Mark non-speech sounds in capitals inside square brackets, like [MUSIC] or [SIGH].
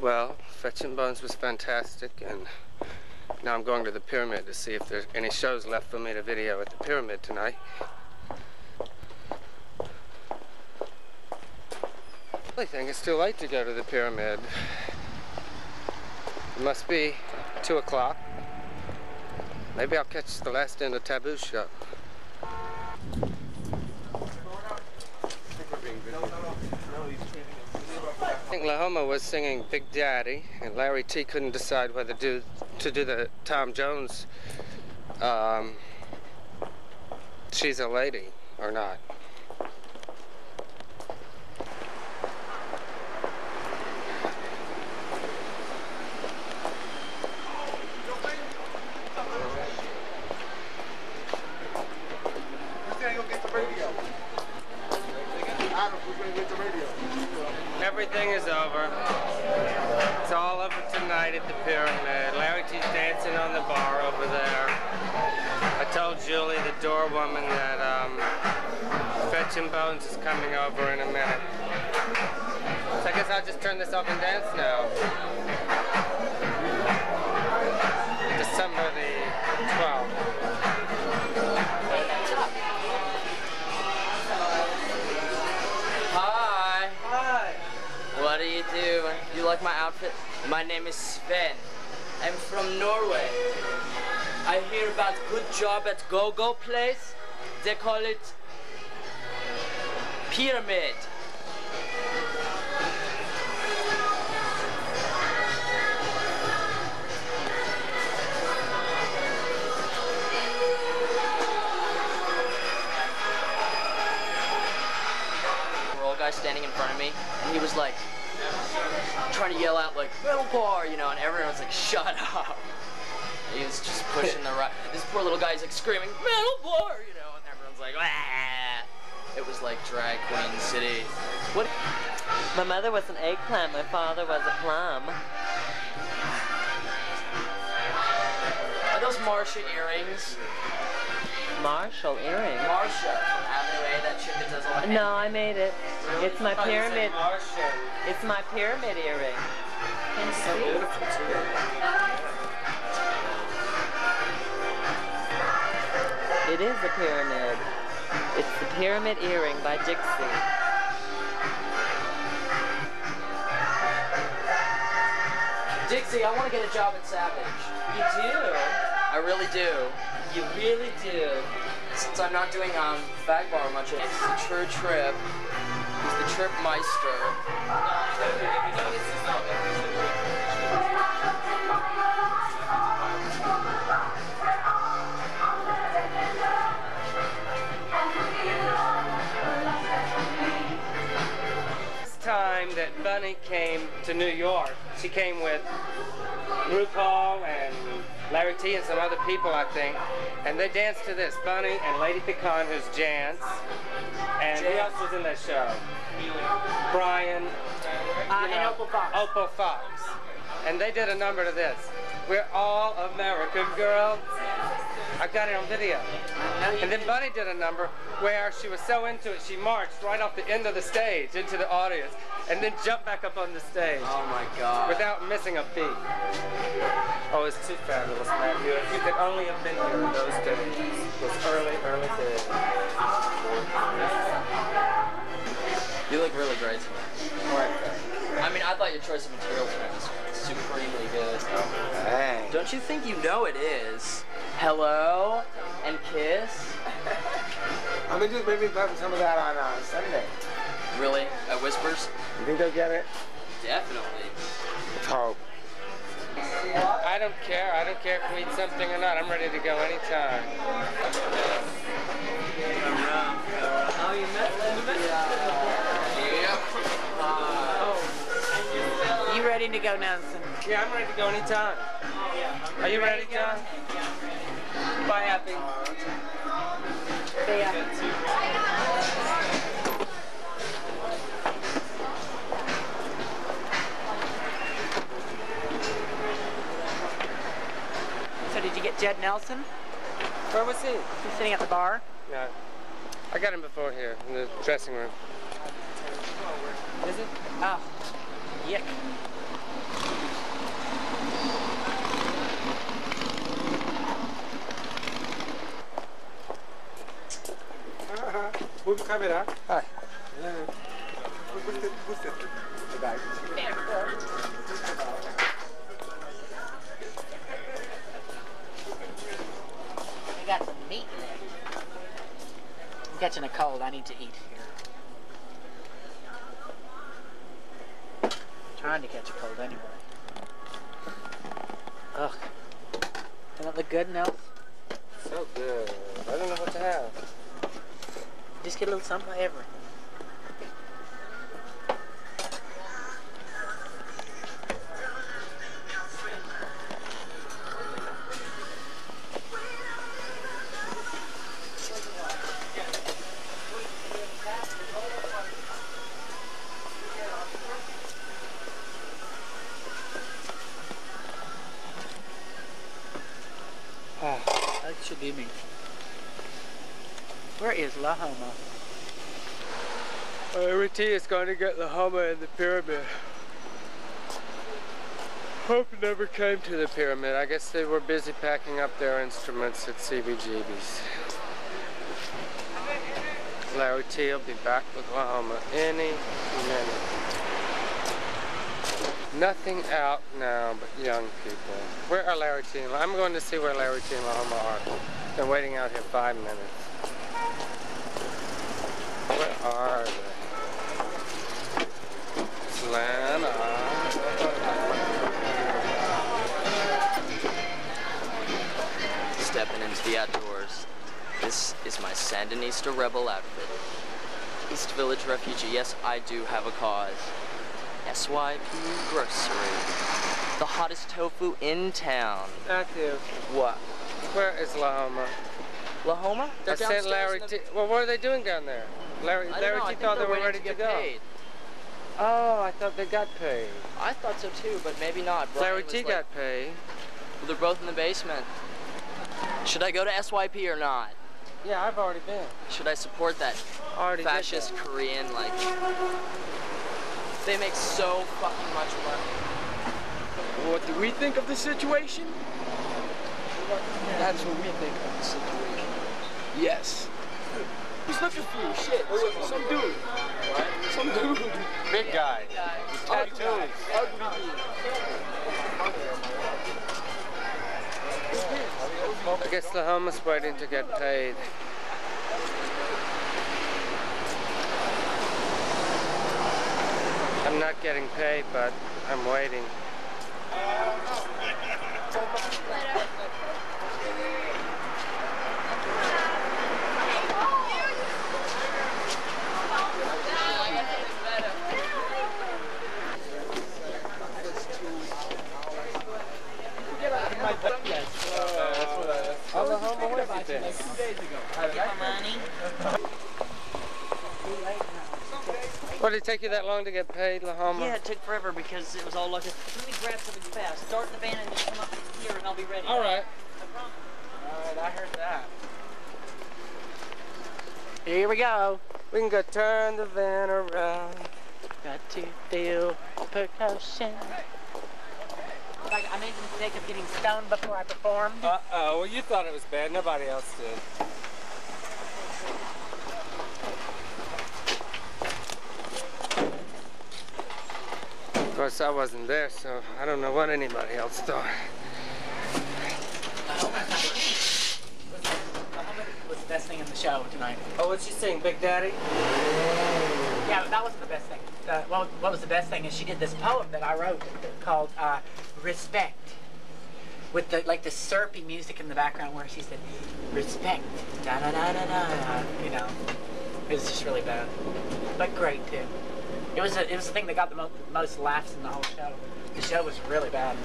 Well, Fetchin' Bones was fantastic, and now I'm going to the pyramid to see if there's any shows left for me to video at the pyramid tonight. I think it's too late to go to the pyramid. It must be 2 o'clock. Maybe I'll catch the last end of Taboo show. I think Lahoma was singing Big Daddy, and Larry Tee couldn't decide whether to do, to do the Tom Jones um, She's a Lady or not. Everything is over. It's all over tonight at the pyramid. Larry Tee's dancing on the bar over there. I told Julie, the door woman, that um, Fetchin' Bones is coming over in a minute. So I guess I'll just turn this off and dance now. Like my outfit? My name is Sven. I'm from Norway. I hear about good job at Go-Go place. They call it pyramid. Standing in front of me, and he was like trying to yell out like metal bar, you know, and everyone was like, shut up. He was just pushing the right. This poor little guy's like screaming metal bar, you know, and everyone's like, ah. It was like drag queen city. What? My mother was an eggplant, my father was a plum. Are those Marcia earrings? Marshall earrings. Marcia from Avenue A, that chick that does all. No, I made it. It's my pyramid. It's my pyramid earring. Can you So beautiful too. It is a pyramid. It's the pyramid earring by Dixie. Dixie, I want to get a job at Savage. You do? I really do. You really do. Since I'm not doing um fag bar much, it's a true trip. The trip meister. Time that Bunny came to New York, she came with RuPaul Larry Tee and some other people, I think, and they danced to this. Bunny and Lady Pecan, who's Jance, and who else was in that show? Brian. Uh, and know, Opal Fox. Opal Fox. And they did a number to this. We're all American girls. I got it on video. And then Bunny did a number where she was so into it, she marched right off the end of the stage into the audience and then jumped back up on the stage Oh my god. without missing a beat. Oh, it's too fabulous, Matthew. If you could only have been here in those days, those early, early days. You look really great tonight. I mean, I thought your choice of material tonight was supremely good. Hey. Don't you think you know it is? Hello and kiss. I mean, just maybe play some of that on uh, Sunday. Really? At Whispers? You think they'll get it? Definitely. Let's hope. I don't care. I don't care if we eat something or not. I'm ready to go anytime. Oh, you met, you met You ready to go, Nelson? Yeah, I'm ready to go anytime. Are you ready, John? Bye, Happy. See ya. So did you get Jed Nelson? Where was he? He's sitting at the bar. No. I got him before here in the dressing room. Is it? Ah, oh, yick. Put camera. Hi. Yeah. Put it. The bag. You got some meat in there. I'm catching a cold. I need to eat here. Trying to catch a cold anyway. Ugh. Doesn't it look good, Nels? So good. I don't know what to have. Just get a little something for everything. Ah. That should be me. Where is Lahoma? Larry uh, T is going to get Lahoma in the pyramid. Hope never came to the pyramid. I guess they were busy packing up their instruments at CBGB's. Larry Tee will be back with Lahoma any minute. Nothing out now but young people. Where are Larry Tee and I'm going to see where Larry Tee and Lahoma are. Been waiting out here five minutes. Where are they? Atlanta. Stepping into the outdoors. This is my Sandinista Rebel outfit. East Village refugee. Yes, I do have a cause. SYP Grocery. The hottest tofu in town. Matthew, What? where is Lahoma? Lahoma? I sent Larry Tee. Well, what are they doing down there? Larry, Larry know. I T think thought they were waiting ready to to, go. paid. Oh, I thought they got paid. I thought so too, but maybe not. Brian Larry was T like, got paid. Well, they're both in the basement. Should I go to SYP or not? Yeah, I've already been. Should I support that Already fascist that. Korean like? They make so fucking much money. What do we think of the situation? That's what we think of the situation. Yes. He's looking for you? Shit. Some dude. What? Some dude. [LAUGHS] Big guy. Ugly Tattoos. dude. Ugly dude. I guess Lahoma's waiting to get paid. I'm not getting paid, but I'm waiting. [LAUGHS] Oh, Lahoma, what have you been? What did it take you that long to get paid, Lahoma? Yeah, it took forever because it was all like, let me grab something fast. Start in the van and just come up here and I'll be ready. All right. Alright, I heard that. Here we go. We can go turn the van around. Got to feel percussion. Like I made the mistake of getting stoned before I performed. Uh-oh, well you thought it was bad, nobody else did. Course, I wasn't there, so I don't know what anybody else thought. was the best thing in the show tonight. Oh, what'd she sing, Big Daddy? Yeah, but that wasn't the best thing. The, what, what was the best thing is she did this poem that I wrote called uh, Respect. With the like the syrupy music in the background where she said, Respect. Da da da da da. You know, it was just really bad, but great too. It was a, it was the thing that got the mo- most laughs in the whole show. The show was really bad.